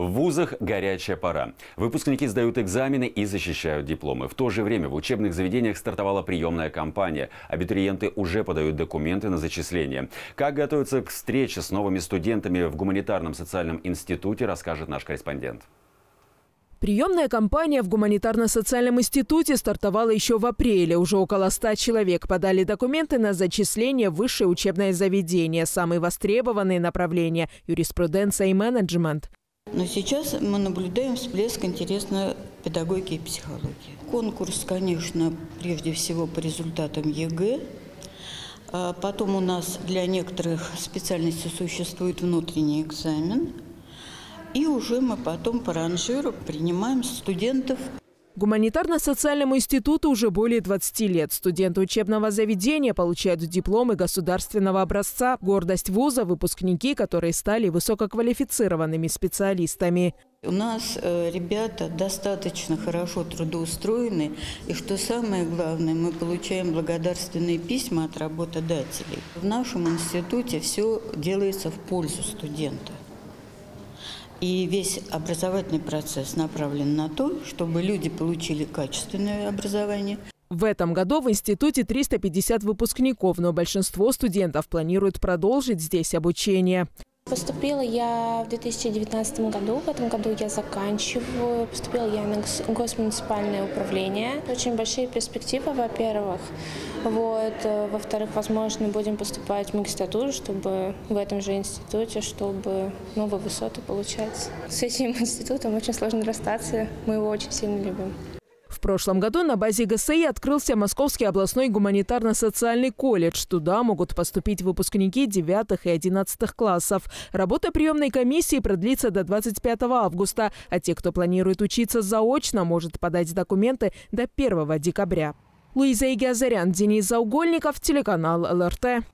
В вузах горячая пора. Выпускники сдают экзамены и защищают дипломы. В то же время в учебных заведениях стартовала приемная кампания. Абитуриенты уже подают документы на зачисление. Как готовиться к встрече с новыми студентами в гуманитарном социальном институте, расскажет наш корреспондент. Приемная кампания в Гуманитарно-социальном институте стартовала еще в апреле. Уже около 100 человек подали документы на зачисление в высшее учебное заведение. Самые востребованные направления – юриспруденция и менеджмент. Но сейчас мы наблюдаем всплеск интересной педагогики и психологии. Конкурс, конечно, прежде всего по результатам ЕГЭ. А потом у нас для некоторых специальностей существует внутренний экзамен. И уже мы потом по ранжиру принимаем студентов Гуманитарно-социальному институту уже более 20 лет. Студенты учебного заведения получают дипломы государственного образца. Гордость вуза – выпускники, которые стали высококвалифицированными специалистами. У нас э, ребята достаточно хорошо трудоустроены, и что самое главное, мы получаем благодарственные письма от работодателей. В нашем институте все делается в пользу студента. И весь образовательный процесс направлен на то, чтобы люди получили качественное образование. В этом году в институте 350 выпускников, но большинство студентов планируют продолжить здесь обучение. Поступила я в 2019 году. В этом году я заканчиваю. Поступила я на госмуниципальное управление. Очень большие перспективы, во-первых. Вот. Во-вторых, возможно, будем поступать в магистратуру, чтобы в этом же институте, чтобы новые высоты получать. С этим институтом очень сложно расстаться. Мы его очень сильно любим. В прошлом году на базе ГСИ открылся Московский областной гуманитарно-социальный колледж. Туда могут поступить выпускники 9 и 11 классов. Работа приемной комиссии продлится до 25 августа, а те, кто планирует учиться заочно, может подать документы до 1 декабря. Луиза Игиазарян, Денис Заугольников, телеканал ЛРТ.